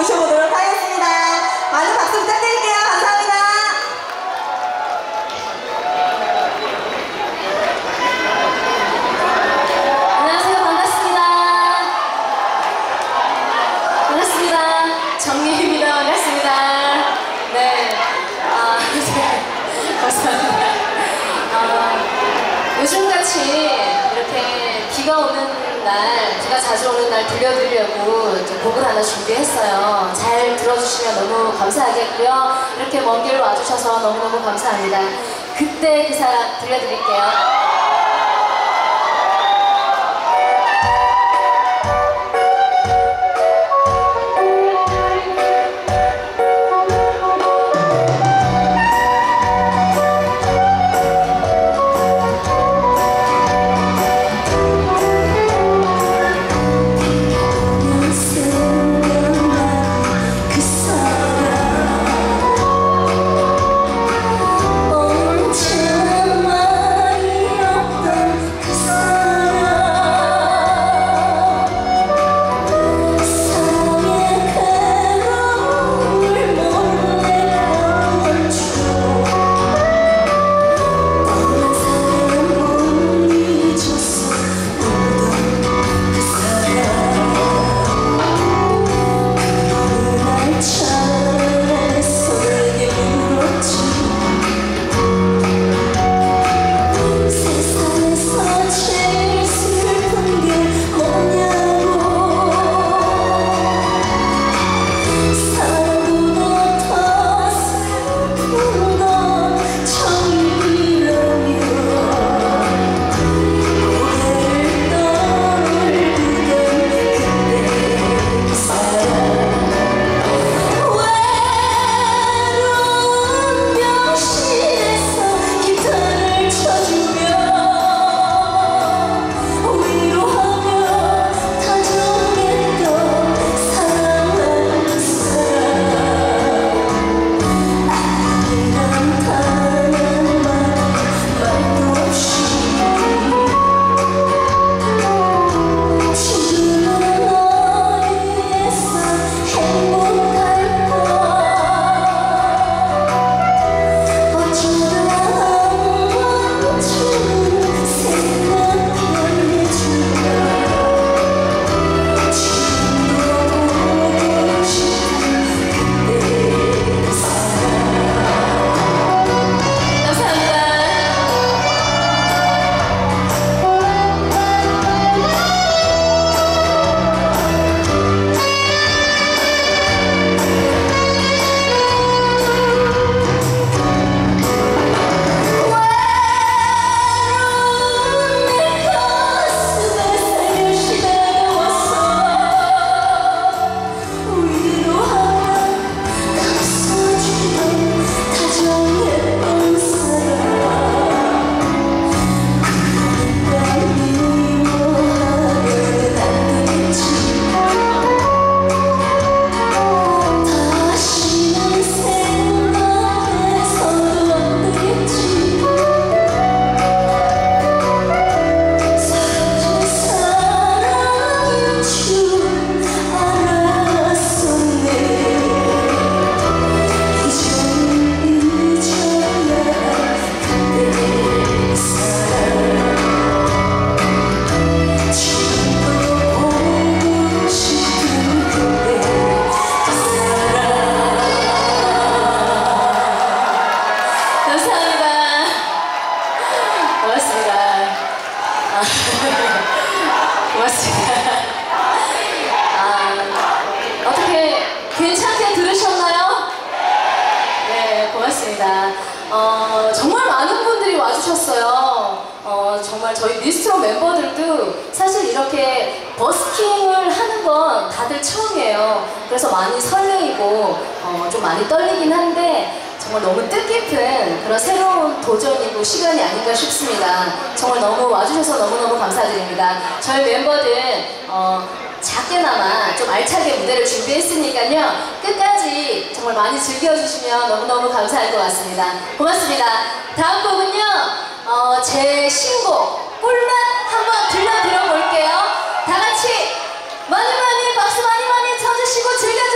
모셔보도록 하겠습니다. 많은 박수 부탁드릴게요. 감사합니다. 안녕하세요. 반갑습니다. 반갑습니다. 정리입니다. 반갑습니다. 네. 아, 네. 감사합니다. 아, 요즘같이 이렇게 비가 오는 날, 비가 자주 오는 날 들려드리려고 이제 곡을 하나 준비했어요. 잘 들어주시면 너무 감사하겠고요. 이렇게 먼길 와주셔서 너무너무 감사합니다. 그때 그 사람 들려드릴게요. 와주셨어요. 어, 정말 저희 미스트로 멤버들도 사실 이렇게 버스킹을 하는 건 다들 처음이에요. 그래서 많이 설레이고 어, 좀 많이 떨리긴 한데 정말 너무 뜻깊은 그런 새로운 도전이고 시간이 아닌가 싶습니다. 정말 너무 와주셔서 너무너무 감사드립니다. 저희 멤버들 어, 작게나마 좀 알차게 무대를 준비했으니까요. 끝까지 정말 많이 즐겨주시면 너무너무 감사할 것 같습니다. 고맙습니다. 다음 곡은요. 어, 제 신곡 꿀맛 한번 들려드려 볼게요. 다 같이 많이 많이 박수 많이 많이 쳐주시고 즐겨주세요.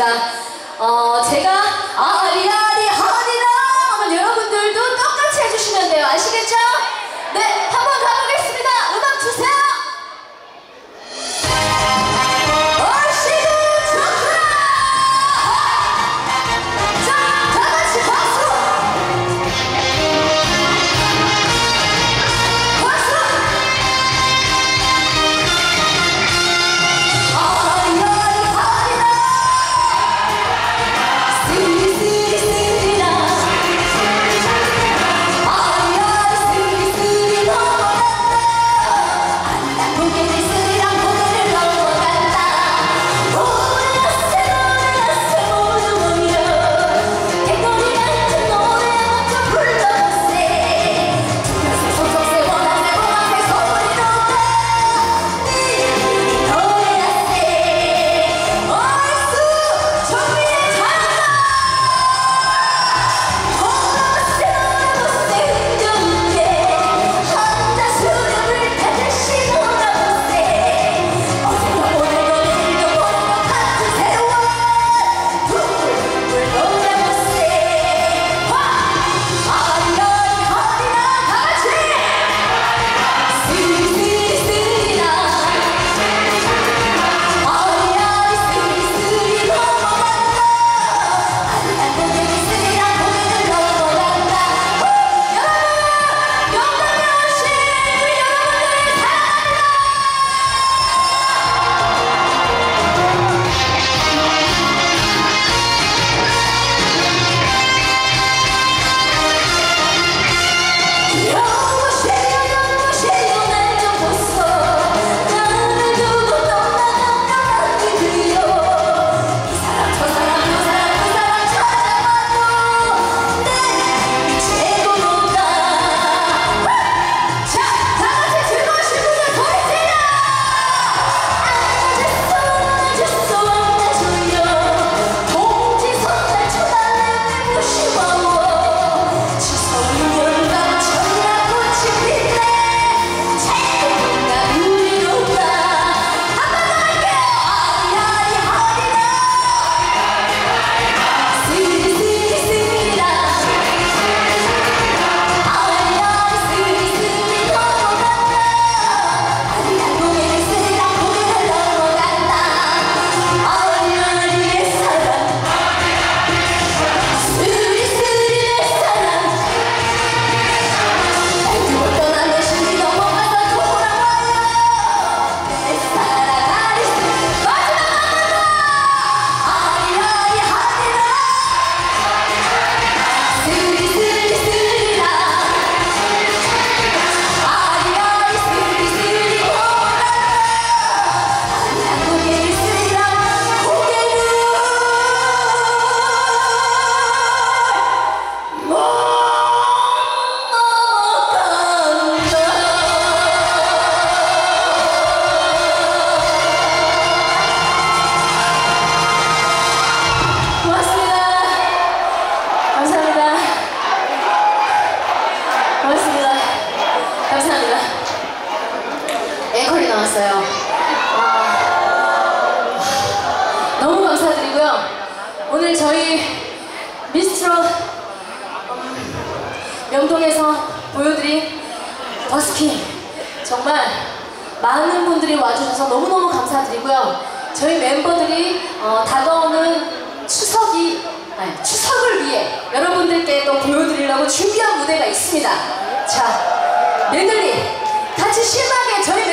together 명동에서 보여드린 버스킹 정말 많은 분들이 와주셔서 너무너무 감사드리고요. 저희 멤버들이 어, 다가오는 추석이 아니, 추석을 위해 여러분들께 또 보여드리려고 준비한 무대가 있습니다. 자, 며느리 같이 실망해 저희